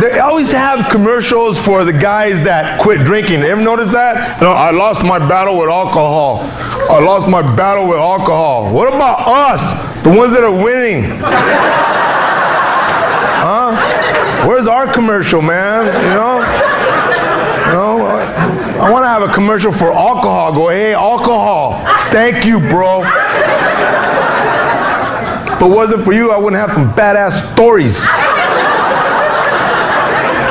they always have commercials for the guys that quit drinking. Ever notice that? You know, I lost my battle with alcohol. I lost my battle with alcohol. What about us, the ones that are winning? Huh? Where's our commercial, man? You know? You know? I want to have a commercial for alcohol. Go, hey, alcohol. Thank you, bro. If it wasn't for you, I wouldn't have some badass stories.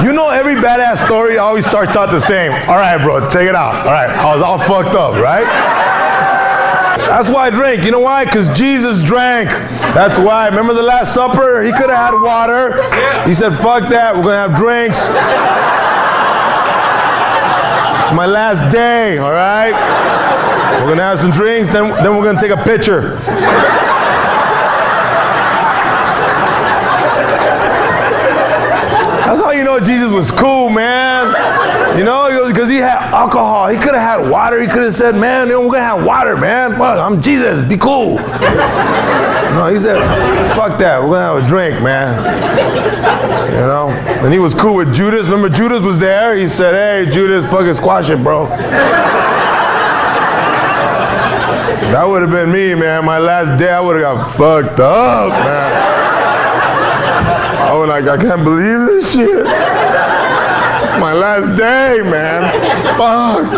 You know, every badass story always starts out the same. All right, bro, check it out. All right, I was all fucked up, right? That's why I drink. You know why? Because Jesus drank. That's why. Remember the Last Supper? He could have had water. He said, fuck that, we're going to have drinks. It's my last day, all right? We're going to have some drinks, then, then we're going to take a picture. That's how you Jesus was cool, man. You know, because he had alcohol. He could have had water. He could have said, man, we're going to have water, man. Well, I'm Jesus. Be cool. No, he said, fuck that. We're going to have a drink, man. You know? And he was cool with Judas. Remember, Judas was there. He said, hey, Judas, fucking squash it, bro. That would have been me, man. My last day, I would have got fucked up, man. I was like, I can't believe this shit. It's my last day, man. Fuck.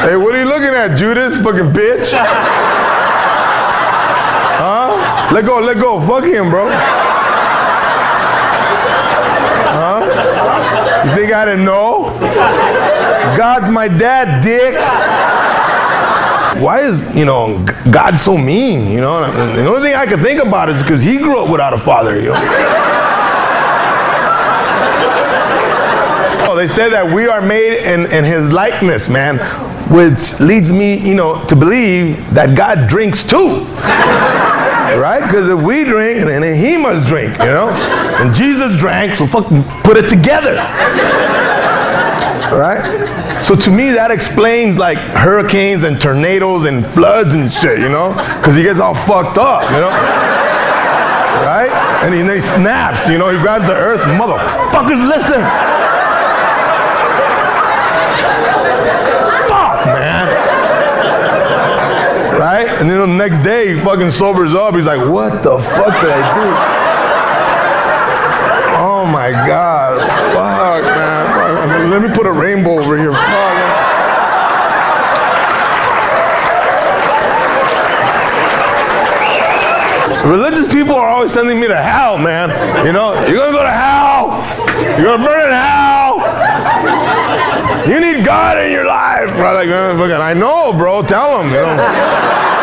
Hey, what are you looking at, Judas? Fucking bitch. Huh? Let go, let go. Fuck him, bro. Huh? You think I didn't know? God's my dad, dick why is you know God so mean? You know, the only thing I can think about is because he grew up without a father. You know. oh, they said that we are made in, in His likeness, man, which leads me, you know, to believe that God drinks too. right? Because if we drink, then He must drink. You know, and Jesus drank, so fucking put it together. Right? So to me, that explains like hurricanes and tornadoes and floods and shit, you know? Because he gets all fucked up, you know? Right? And he, and then he snaps, you know? He grabs the earth. Motherfuckers, listen! Fuck, man! Right? And then the next day, he fucking sobers up. He's like, what the fuck did I do? Oh my God. Fuck, man. Let me put a rainbow over here. Religious people are always sending me to hell, man. You know, you're gonna go to hell. You're gonna burn in hell. You need God in your life. Bro. Like, I know, bro. Tell him. You know.